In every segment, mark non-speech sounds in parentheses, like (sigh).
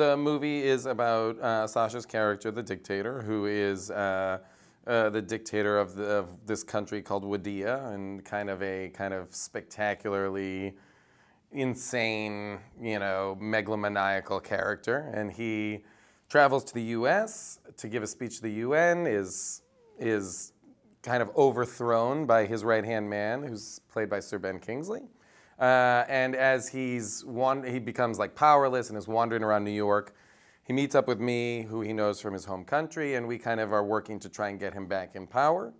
The movie is about uh, Sacha's character, the dictator, who is uh, uh, the dictator of, the, of, this country called Wadiya, and kind of a kind of spectacularly insane, you know, megalomaniacal character. And he travels to the U.S. to give a speech to the UN. is is kind of overthrown by his right hand man, who's played by Sir Ben Kingsley. Uh, and as he's one, he becomes like powerless and is wandering around New York, he meets up with me, who he knows from his home country, and we kind of are working to try and get him back in power.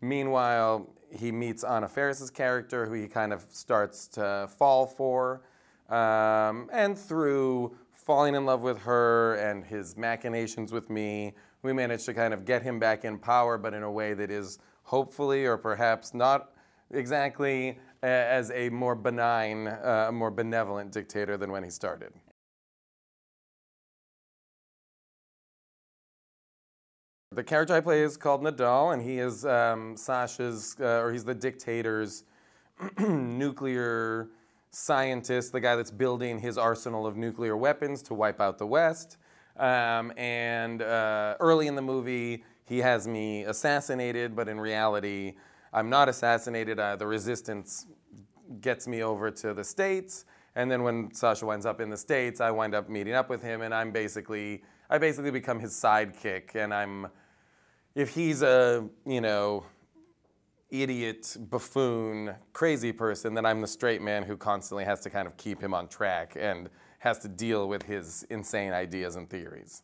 Meanwhile, he meets Anna Faris's character, who he kind of starts to fall for. Um, and through falling in love with her and his machinations with me, we managed to kind of get him back in power, but in a way that is hopefully or perhaps not exactly as a more benign, uh, more benevolent dictator than when he started. The character I play is called Nadal, and he is um, Sacha's, uh, or he's the dictator's (clears throat) nuclear scientist, the guy that's building his arsenal of nuclear weapons to wipe out the West. Um, and uh, early in the movie, he has me assassinated, but in reality, I'm not assassinated. Uh, the resistance gets me over to the States. And then when Sacha winds up in the States, I wind up meeting up with him, and I'm basically, I basically become his sidekick. And I'm, if he's a, you know, idiot, buffoon, crazy person, then I'm the straight man who constantly has to kind of keep him on track and has to deal with his insane ideas and theories.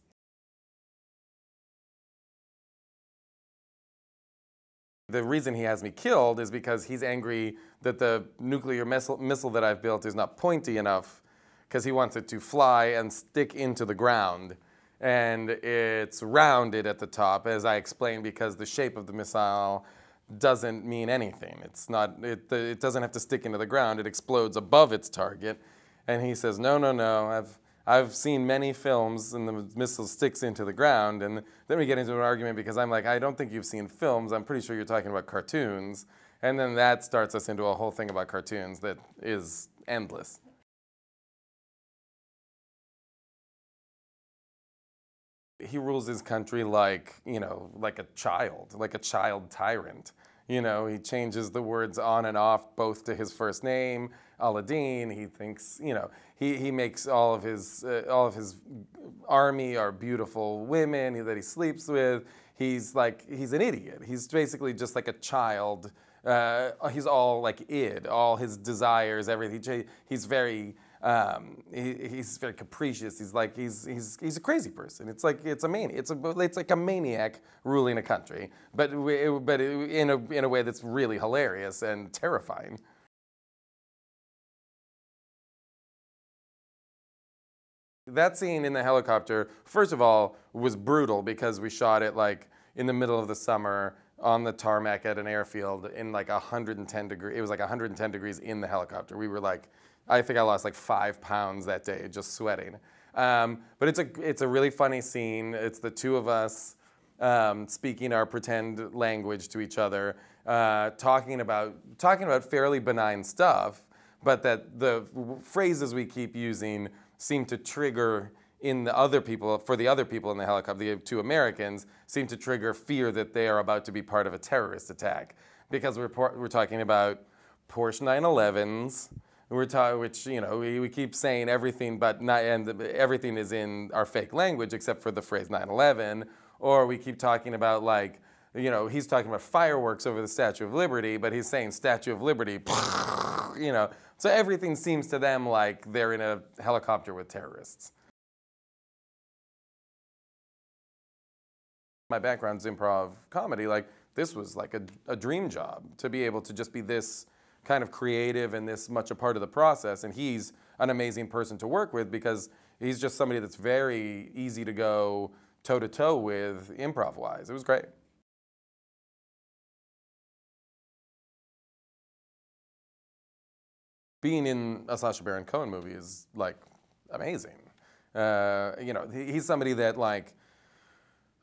The reason he has me killed is because he's angry that the nuclear missile, missile that I've built is not pointy enough because he wants it to fly and stick into the ground. And it's rounded at the top, as I explained, because the shape of the missile doesn't mean anything. It's not, it, it doesn't have to stick into the ground. It explodes above its target. And he says, no, no, no, I've, I've seen many films and the missile sticks into the ground. And then we get into an argument because I'm like, I don't think you've seen films. I'm pretty sure you're talking about cartoons. And then that starts us into a whole thing about cartoons that is endless. He rules his country like, you know, like a child, like a child tyrant. You know, he changes the words on and off both to his first name, Aladeen. He thinks, you know, he, he makes all of his uh, all of his army are beautiful women that he sleeps with. He's like he's an idiot. He's basically just like a child. Uh, he's all like id, all his desires, everything. He's very um, he, he's very capricious. He's like he's he's he's a crazy person. It's like it's a maniac. It's a it's like a maniac ruling a country, but but in a in a way that's really hilarious and terrifying. That scene in the helicopter, first of all, was brutal because we shot it like in the middle of the summer on the tarmac at an airfield in like 110 degrees. It was like 110 degrees in the helicopter. We were like I think I lost like five pounds that day just sweating. Um, but it's a, it's a really funny scene. It's the two of us um, speaking our pretend language to each other, uh, talking, about, talking about fairly benign stuff, but that the phrases we keep using seem to trigger in the other people, for the other people in the helicopter, the two Americans, seem to trigger fear that they are about to be part of a terrorist attack. Because we're, we're talking about Porsche 911s, we're ta- which you know we, we keep saying everything but not and everything is in our fake language except for the phrase 9/11 or we keep talking about like you know he's talking about fireworks over the Statue of Liberty but he's saying Statue of Liberty (laughs) you know. So everything seems to them like they're in a helicopter with terrorists my background's improv comedy like this was like a, a dream job to be able to just be this kind of creative and this much a part of the process. And he's an amazing person to work with because he's just somebody that's very easy to go toe to toe with improv wise. It was great. Being in a Sacha Baron Cohen movie is like amazing. Uh, you know, he's somebody that like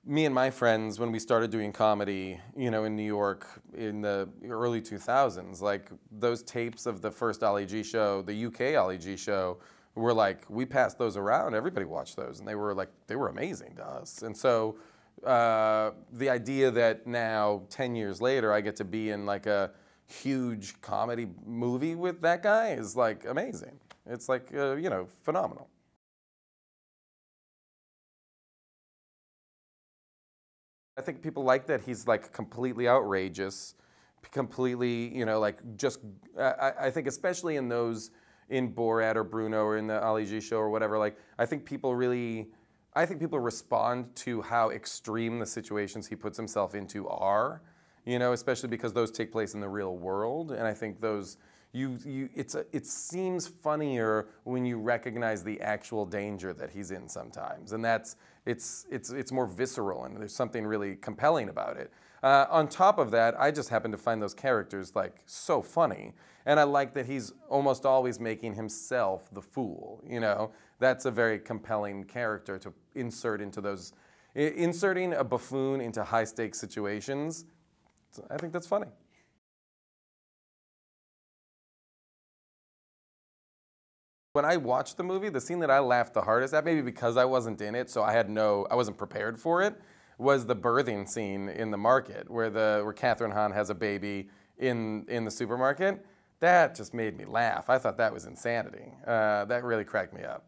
me and my friends, when we started doing comedy, you know, in New York in the early 2000s, like those tapes of the first Ali G show, the UK Ali G show, were like, we passed those around. Everybody watched those, and they were like, they were amazing to us. And so uh, the idea that now, 10 years later, I get to be in like a huge comedy movie with that guy is like amazing. It's like, uh, you know, phenomenal. I think people like that he's like completely outrageous, completely, you know, like just, I, I think especially in those, in Borat or Bruno or in the Ali G show or whatever, like, I think people really, I think people respond to how extreme the situations he puts himself into are, you know, especially because those take place in the real world. And I think those, you, you, it's a, it seems funnier when you recognize the actual danger that he's in sometimes. And that's, it's, it's, it's more visceral and there's something really compelling about it. Uh, on top of that, I just happen to find those characters like so funny. And I like that he's almost always making himself the fool, you know? That's a very compelling character to insert into those, inserting a buffoon into high stakes situations. I think that's funny. When I watched the movie, the scene that I laughed the hardest at, maybe because I wasn't in it, so I had no, I wasn't prepared for it, was the birthing scene in the market where the where Kathryn Hahn has a baby in in the supermarket. That just made me laugh. I thought that was insanity. Uh, that really cracked me up.